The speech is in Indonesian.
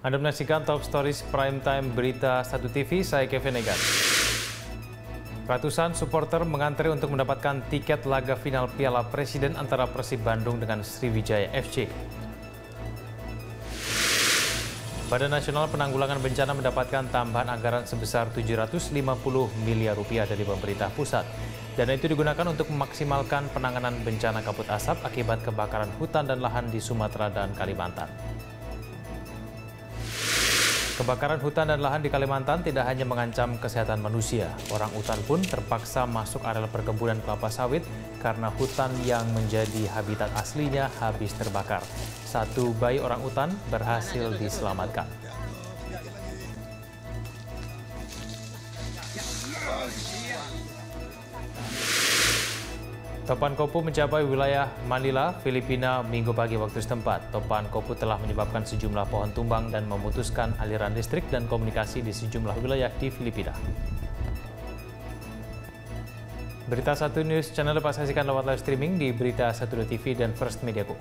Anda menyaksikan Top Stories Prime Time Berita 1 TV, saya Kevin Egan. Ratusan supporter mengantri untuk mendapatkan tiket laga final Piala Presiden antara Persib Bandung dengan Sriwijaya FC. Badan Nasional Penanggulangan Bencana mendapatkan tambahan anggaran sebesar 750 miliar rupiah dari pemerintah pusat. Dana itu digunakan untuk memaksimalkan penanganan bencana kabut asap akibat kebakaran hutan dan lahan di Sumatera dan Kalimantan. Kebakaran hutan dan lahan di Kalimantan tidak hanya mengancam kesehatan manusia. Orang hutan pun terpaksa masuk areal perkebunan kelapa sawit karena hutan yang menjadi habitat aslinya habis terbakar. Satu bayi orang hutan berhasil diselamatkan. Topan Kopu mencapai wilayah Manila, Filipina minggu pagi waktu setempat. Topan Kopu telah menyebabkan sejumlah pohon tumbang dan memutuskan aliran listrik dan komunikasi di sejumlah wilayah di Filipina. Berita satu News Channel dapat saksikan lewat live streaming di Berita Satu TV dan First Media Group.